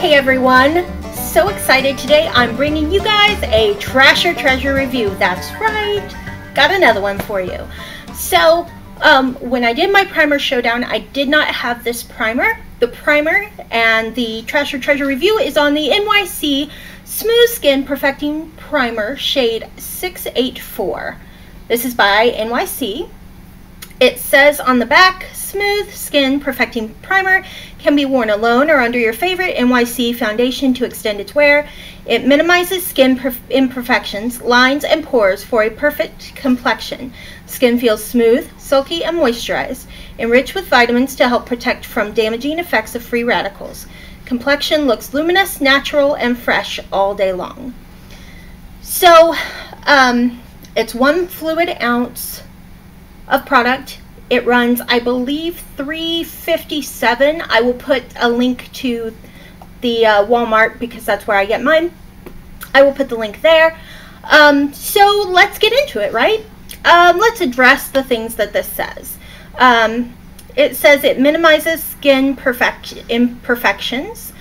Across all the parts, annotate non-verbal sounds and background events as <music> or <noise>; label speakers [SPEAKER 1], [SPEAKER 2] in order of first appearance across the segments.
[SPEAKER 1] Hey everyone! So excited today I'm bringing you guys a Trash or Treasure review. That's right, got another one for you. So, um, when I did my primer showdown, I did not have this primer. The primer and the Trash or Treasure review is on the NYC Smooth Skin Perfecting Primer shade 684. This is by NYC. It says on the back, Smooth Skin Perfecting Primer can be worn alone or under your favorite NYC foundation to extend its wear. It minimizes skin imperfections, lines, and pores for a perfect complexion. Skin feels smooth, silky, and moisturized, enriched with vitamins to help protect from damaging effects of free radicals. Complexion looks luminous, natural, and fresh all day long. So, um, it's one fluid ounce of product. It runs, I believe, 357. I will put a link to the uh, Walmart because that's where I get mine. I will put the link there. Um, so let's get into it, right? Um, let's address the things that this says. Um, it says it minimizes skin perfect imperfections.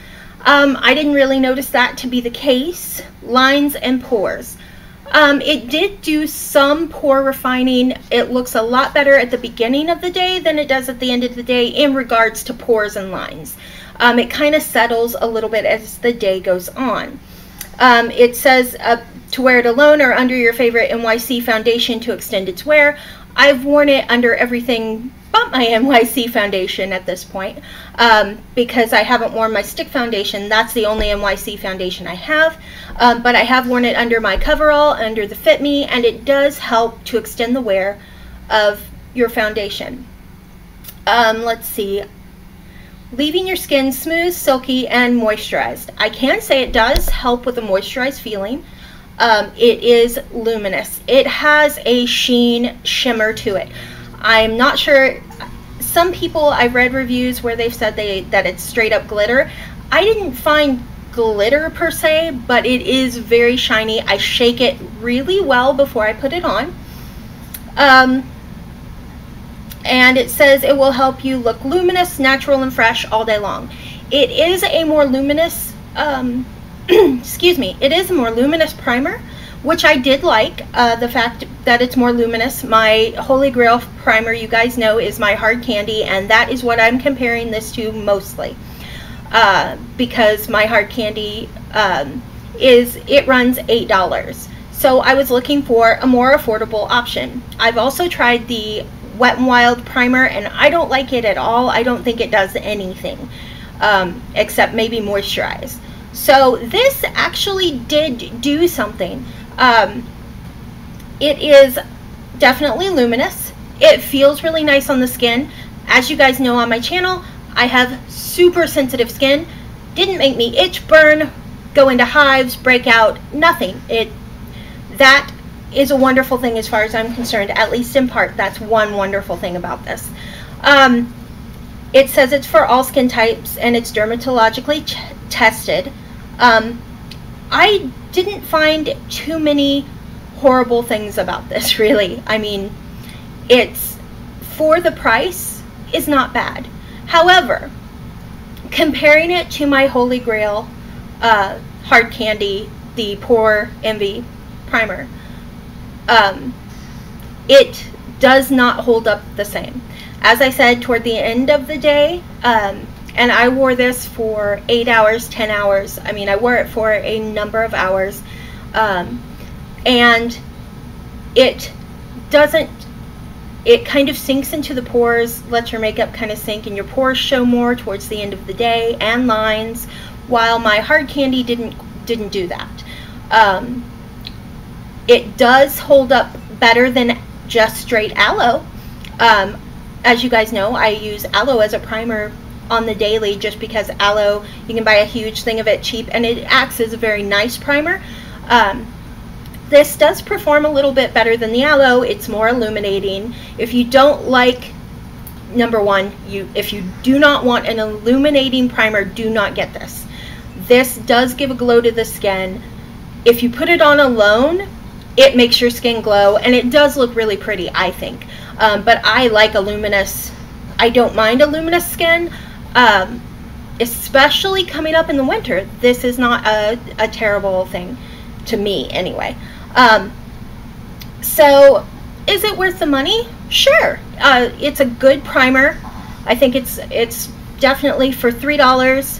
[SPEAKER 1] Um, I didn't really notice that to be the case. Lines and pores. Um, it did do some pore refining. It looks a lot better at the beginning of the day than it does at the end of the day in regards to pores and lines. Um, it kind of settles a little bit as the day goes on. Um, it says uh, to wear it alone or under your favorite NYC foundation to extend its wear. I've worn it under everything but my NYC foundation at this point um, because I haven't worn my stick foundation. That's the only NYC foundation I have. Um, but I have worn it under my coverall, under the Fit Me, and it does help to extend the wear of your foundation. Um, let's see. Leaving your skin smooth, silky, and moisturized. I can say it does help with a moisturized feeling. Um, it is luminous. It has a sheen shimmer to it. I'm not sure. Some people I've read reviews where they've said they that it's straight up glitter. I didn't find glitter per se, but it is very shiny. I shake it really well before I put it on. Um, and it says it will help you look luminous, natural, and fresh all day long. It is a more luminous, um, <clears throat> excuse me, it is a more luminous primer which I did like, uh, the fact that it's more luminous. My Holy Grail primer, you guys know, is my hard candy, and that is what I'm comparing this to mostly. Uh, because my hard candy um, is, it runs $8. So I was looking for a more affordable option. I've also tried the Wet n Wild primer, and I don't like it at all. I don't think it does anything, um, except maybe moisturize. So this actually did do something. Um, it is definitely luminous. It feels really nice on the skin. As you guys know on my channel, I have super sensitive skin. Didn't make me itch, burn, go into hives, break out, nothing. It That is a wonderful thing as far as I'm concerned, at least in part. That's one wonderful thing about this. Um, it says it's for all skin types and it's dermatologically tested. Um, I didn't find too many horrible things about this, <laughs> really. I mean, it's for the price is not bad. However, comparing it to my Holy Grail uh, hard candy, the Pore Envy primer, um, it does not hold up the same. As I said, toward the end of the day, um, and I wore this for eight hours, 10 hours. I mean, I wore it for a number of hours. Um, and it doesn't, it kind of sinks into the pores, lets your makeup kind of sink, and your pores show more towards the end of the day, and lines, while my hard candy didn't, didn't do that. Um, it does hold up better than just straight aloe. Um, as you guys know, I use aloe as a primer on the daily just because aloe, you can buy a huge thing of it cheap and it acts as a very nice primer. Um, this does perform a little bit better than the aloe. It's more illuminating. If you don't like, number one, you if you do not want an illuminating primer, do not get this. This does give a glow to the skin. If you put it on alone, it makes your skin glow and it does look really pretty, I think. Um, but I like a luminous, I don't mind a luminous skin. Um, especially coming up in the winter, this is not a, a terrible thing to me anyway. Um, so, is it worth the money? Sure. Uh, it's a good primer. I think it's it's definitely for three dollars.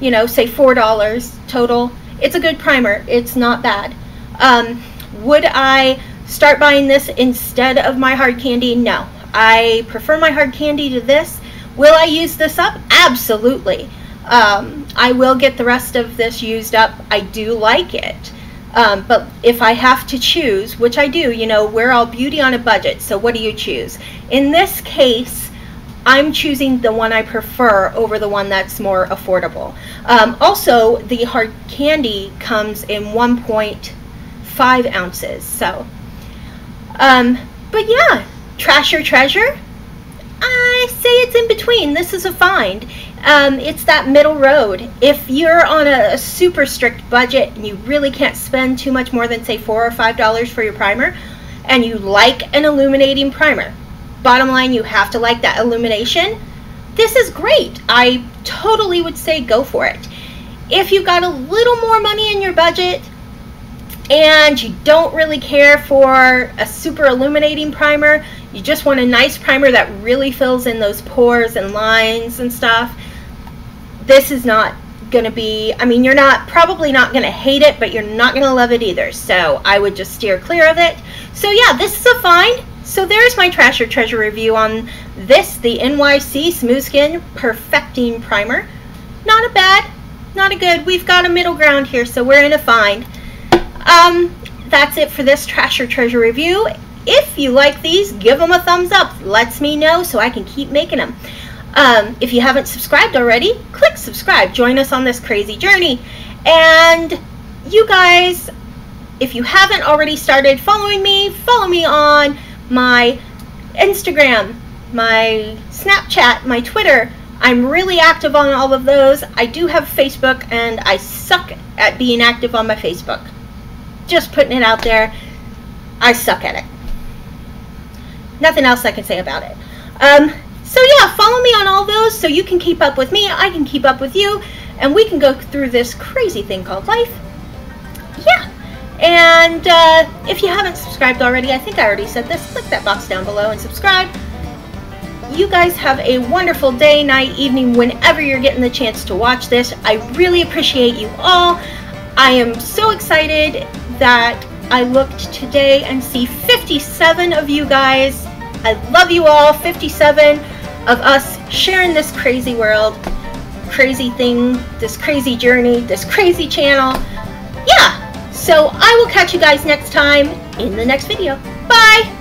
[SPEAKER 1] You know, say four dollars total. It's a good primer. It's not bad. Um, would I start buying this instead of my hard candy? No. I prefer my hard candy to this. Will I use this up? Absolutely. Um, I will get the rest of this used up. I do like it. Um, but if I have to choose, which I do, you know, we're all beauty on a budget. So what do you choose? In this case, I'm choosing the one I prefer over the one that's more affordable. Um, also, the hard candy comes in 1.5 ounces. So, um, but yeah, trash or treasure? I say it's in between. This is a find. Um, it's that middle road. If you're on a, a, super strict budget and you really can't spend too much more than say four or five dollars for your primer, and you like an illuminating primer, bottom line, you have to like that illumination. This is great. I totally would say go for it. If you've got a little more money in your budget and you don't really care for a super illuminating primer, you just want a nice primer that really fills in those pores and lines and stuff. This is not going to be, I mean, you're not, probably not going to hate it, but you're not going to love it either. So I would just steer clear of it. So yeah, this is a find. So there's my Trash or Treasure review on this, the NYC Smooth Skin Perfecting Primer. Not a bad, not a good. We've got a middle ground here, so we're in a find. Um, that's it for this Trash or Treasure review. If you like these, give them a thumbs up. Lets me know so I can keep making them. Um, if you haven't subscribed already, click subscribe. Join us on this crazy journey. And you guys, if you haven't already started following me, follow me on my Instagram, my Snapchat, my Twitter. I'm really active on all of those. I do have Facebook and I suck at being active on my Facebook. Just putting it out there. I suck at it nothing else I can say about it. Um, so yeah, follow me on all those so you can keep up with me, I can keep up with you, and we can go through this crazy thing called life. Yeah. And uh, if you haven't subscribed already, I think I already said this, click that box down below and subscribe. You guys have a wonderful day, night, evening, whenever you're getting the chance to watch this. I really appreciate you all. I am so excited that I looked today and see 57 of you guys I love you all, 57 of us sharing this crazy world, crazy thing, this crazy journey, this crazy channel. Yeah, so I will catch you guys next time in the next video. Bye!